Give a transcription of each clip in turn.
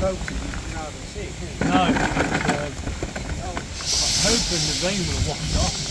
No, I'm hoping the rain will wash off.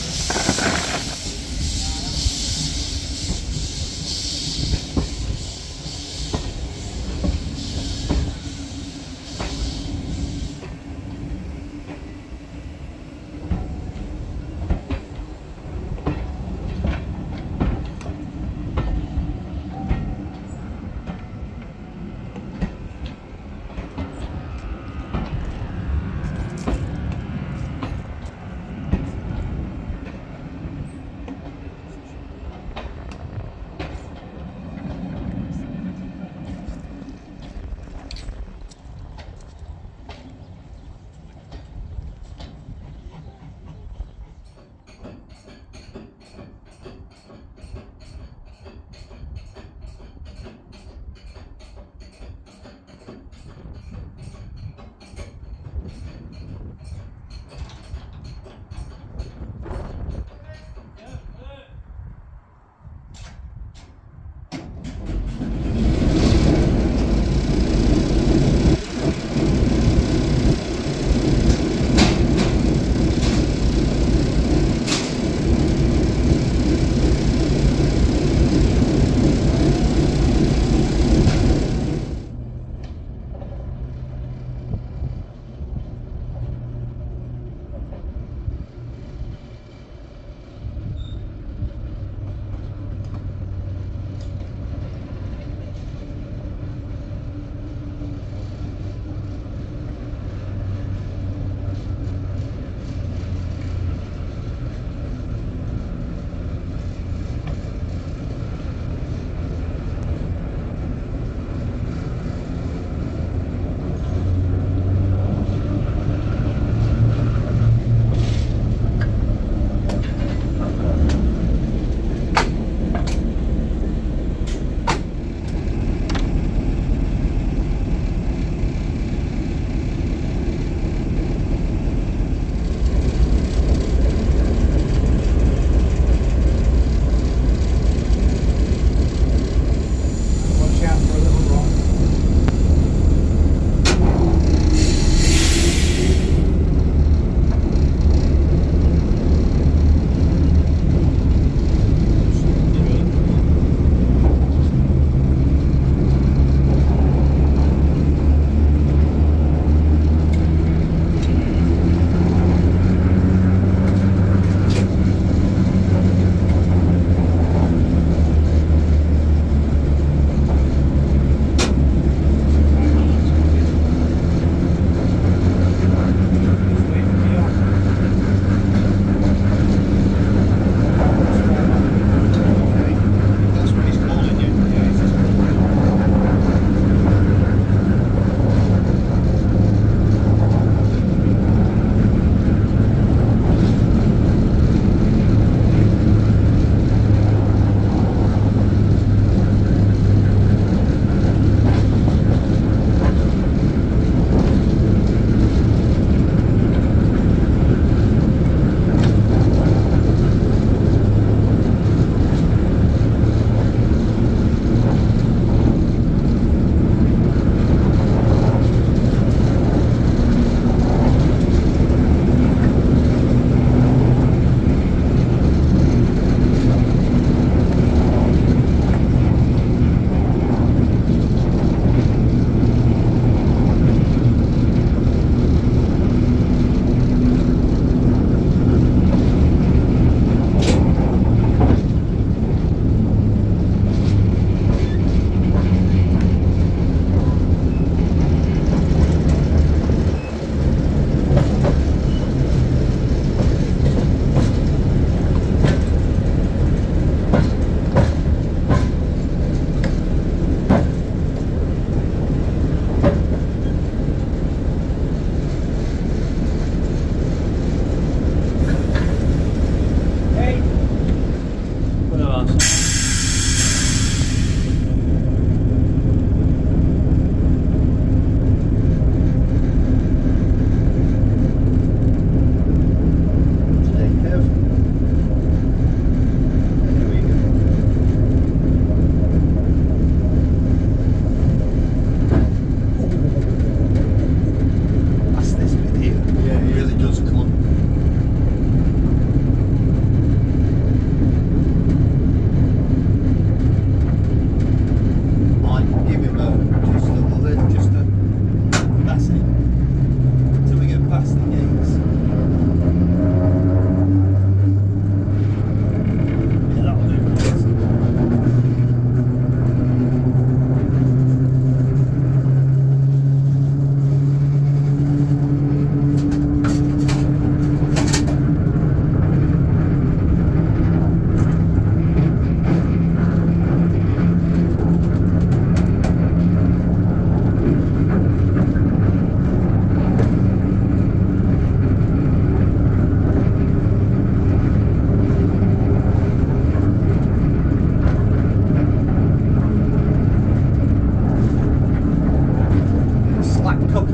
like cook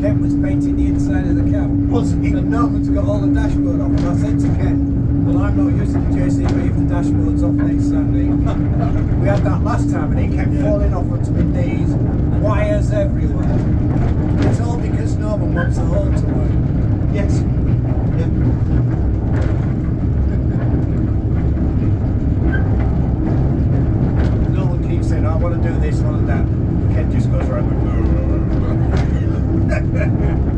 Ken was painting the inside of the cab. Was it? And Norman's got all the dashboard off. And I said to Ken, well, I'm not using the JCB if the dashboard's off next Sunday. we had that last time and it kept yeah. falling off onto my knees, wires everywhere. It's all because Norman wants the horn to work. Yes. Yeah. I want to do this, I want to that. Ken just goes around with, Ha ha ha.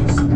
Maps.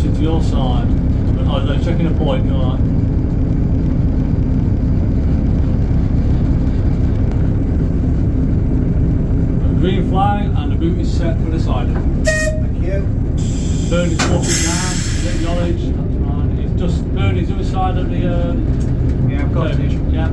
Crossing to your side. But oh, no, checking a point, you're right. Green flag and the boot is set for the side. Thank you. Bernie's walking down, acknowledge, that's fine. It's just Bernie's the other side of the um, Yeah, I've got it. Yeah.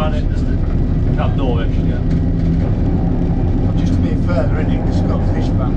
about it, just the door actually. Yeah. Just a bit further in it, it's got a fish bank.